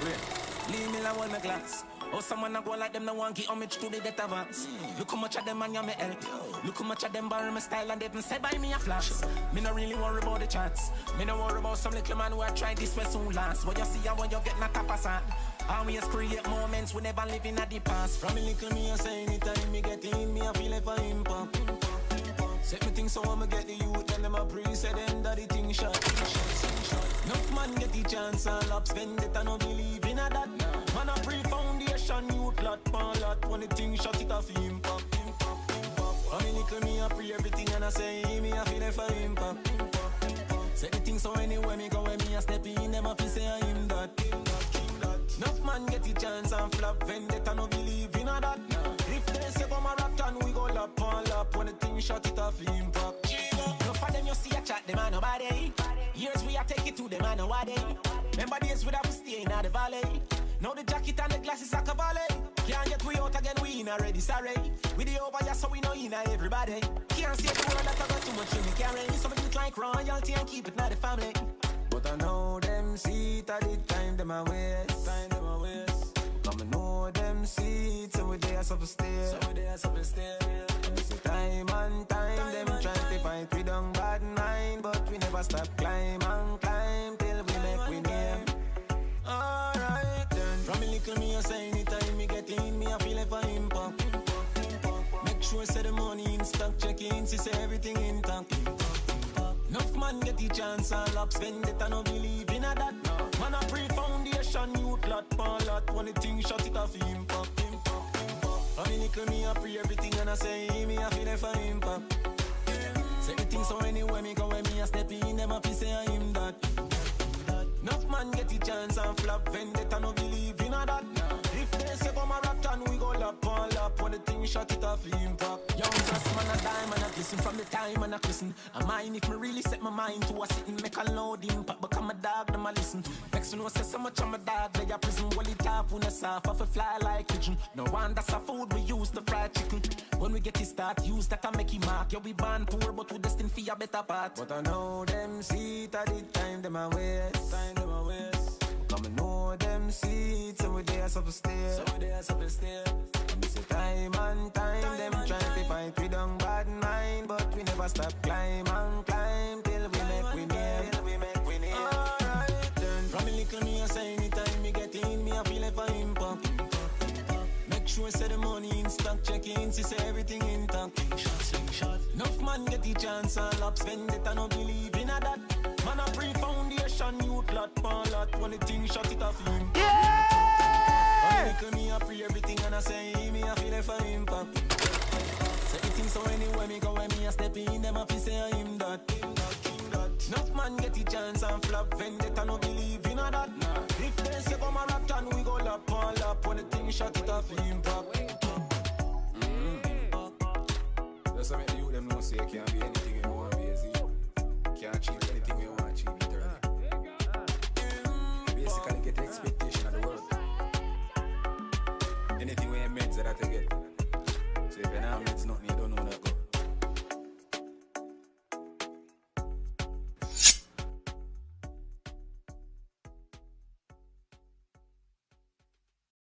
Leave me alone, my glass. Oh, someone a go like them, no one give homage to the death of us. Look how much of them man you me help. Look how much of them borrow my style and didn't say buy me a flash. Me no really worry about the chats. Me no worry about some little man who I try this way soon last. What you see and when you get not a facade. Always create moments we never live in at the past. From a little me, I say anytime me get in, me I feel like for impact. Set me things so I'ma get the youth and them a pre say them that the thing shot. Man get the chance and lap spend it I no believe in a that. Man a pre foundation youth lot pan lot when the thing shot it off impact. I mean little me a pre everything and I say me I feel it for impact. Set the thing so anywhere me go when me a step in them a fi say I him that. Enough man get the chance and flop vendetta no believe in a that. If they say come a rap and we go lap on lap when the thing shot it off impact. We a take it to them a nobody. Remember days we have stay in the valley. Now the jacket and the glasses are cavalry. Can't get we out again, we in already, sorry. We the over just so we know in everybody. Can't see the world that I got too much in the carry. So do it like royalty and keep it not the family. But I know them see it at the time them a waste. Time them a waste. Come and know them see it, so we there so we stay. So we there so we stay. Time and time, them try to fight we don't bad mind, but we never stop climb in, see say everything intact. Enough man get the chance and lap spend it, I no believe in a that. Man a pre foundation, youth lot, pan lot, when the thing shot it off impact. I mean, little me a pre everything and I say me I feel it for impact. Say the thing so anywhere me go when me a step in, them a fi say I him that. Enough man get the chance and flop vendetta, no believe in a that. If they say come a rap and we go lap on lap when the thing shot it off impact. Young trust man a a listen from the time and a listen. I mind if me really set my mind to a sitting, make a load impact, become a dog, them a listen. Next to know say so much I'm a dog, they a prison, well it off when off, off a fly like pigeon. No one that's a food we use to fry chicken. When we get it start, use that and make it mark. Yeah, we born poor, but we destined for a better part. But I know them see it at the time, them a waste. Time them a waste. Come and know them see it, so we there so we stay. So we there so we stay. And it's a time and stop climb and climb till we make we name. Till we make we name. Alright then. From a little me I say anytime me get in, me I feel like for impact. Make sure say the money in stock, check in, see say everything intact. Enough man get the chance and lap spend it, I no believe in a that. Man a pre foundation, youth lot, pan lot, when the thing shot it off him. Yeah! Little me a pre everything and I say me I feel it for impact. So anywhere me go when me a step in, them a fi say I him that. Enough man get the chance and flop vendetta, no believe in a that. Nah. If they say come a rap and we go lap on lap when the thing shot it off impact. Mm-hmm. That's how make the youth them know say you can't be anything you want be easy. Can't achieve anything you want achieve eternally. Basically get the expectation of the world. Anything we meds that I get. You're not meds nothing, you don't know that